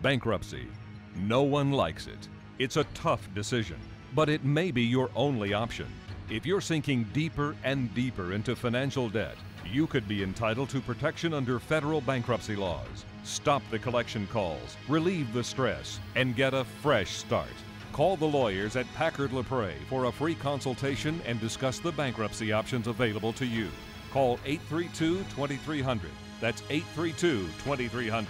Bankruptcy. No one likes it. It's a tough decision, but it may be your only option. If you're sinking deeper and deeper into financial debt, you could be entitled to protection under federal bankruptcy laws. Stop the collection calls, relieve the stress, and get a fresh start. Call the lawyers at Packard LaPray for a free consultation and discuss the bankruptcy options available to you. Call 832 2300. That's 832 2300.